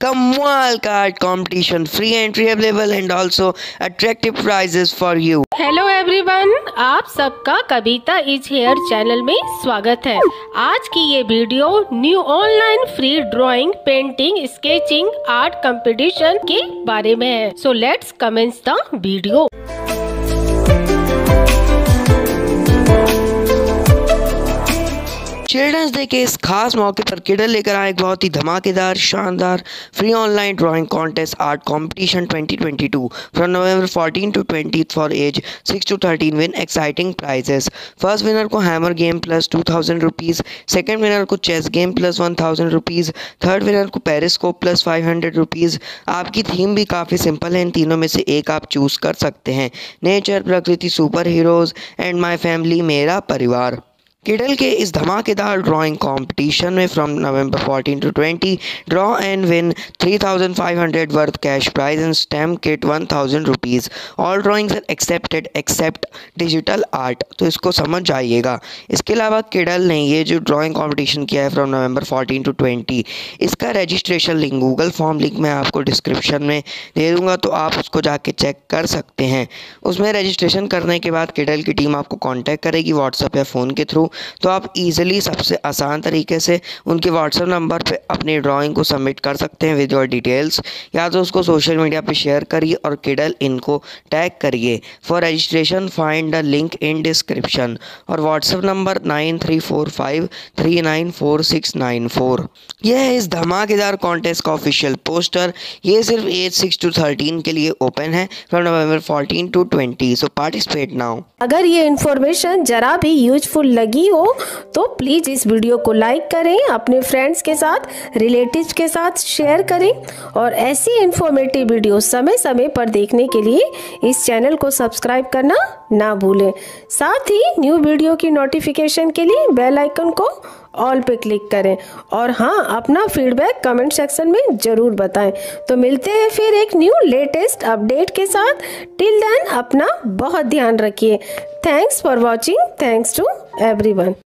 कमाल card competition free entry available and also attractive prizes for you hello everyone आप सबका कविता is here channel में स्वागत है। आज की ये video new online free drawing painting sketching art competition के बारे में है। So let's commence the video children's day के इस खास मौके पर किडल लेकर आए एक बहुत ही धमाकेदार, शानदार free online drawing contest art competition 2022 from November 14 to 20 for age 6 to 13 win exciting prizes first winner को hammer game plus two thousand rupees second winner को chess game plus one thousand rupees third winner को periscope plus five hundred rupees आपकी theme भी काफ़ी simple है, इन तीनों में से एक आप चूज़ कर सकते हैं. नेचर प्रकृति super heroes and my family मेरा परिवार। किडल के इस धमाकेदार ड्राइंग कंपटीशन में from November 14 to 20 draw and win 3500 worth cash prize and stamp kit 1000 rupees all drawings are accepted except digital art तो इसको समझ जाइएगा। इसके अलावा किडल ने ये जो ड्राइंग कंपटीशन किया है फ्रॉम नवंबर 14 टू 20 इसका registration link Google form link मैं आपको डिस्क्रिप्शन में दे दूँगा तो आप उसको जाके चेक कर सकते हैं। उसमें रजिस्ट्रेशन करने के बाद किडल की टीम आपको कॉन्टैक्ट करेगी व्हाट्सएप या फ़ोन के थ्रू तो आप इजीली सबसे आसान तरीके से उनके व्हाट्सएप नंबर पे अपनी ड्राइंग को सबमिट कर सकते हैं विद योर डिटेल्स या तो उसको सोशल मीडिया पे शेयर करिए और किडल इनको टैग करिए। For registration find the link in description और व्हाट्सएप नंबर नाइन यह है इस धमाकेदार कॉन्टेस्ट का ऑफिशियल पोस्टर ये सिर्फ़ एज सिक्स टू थर्टीन के लिए ओपन है। From November fourteen to twenty so participate now अगर ये इन्फॉर्मेशन जरा भी यूजफुल लगी हो तो प्लीज़ इस वीडियो को लाइक करें, अपने फ्रेंड्स के साथ रिलेटिव के साथ शेयर करें और ऐसी इन्फॉर्मेटिव वीडियो समय समय पर देखने के लिए इस चैनल को सब्सक्राइब करना ना भूलें। साथ ही न्यू वीडियो की नोटिफिकेशन के लिए बेल आइकन को ऑल पे क्लिक करें और हाँ अपना फीडबैक कमेंट सेक्शन में ज़रूर बताएँ। तो मिलते हैं फिर एक न्यू लेटेस्ट अपडेट के साथ। टिल देन अपना बहुत ध्यान रखिए। Thanks for watching thanks to everyone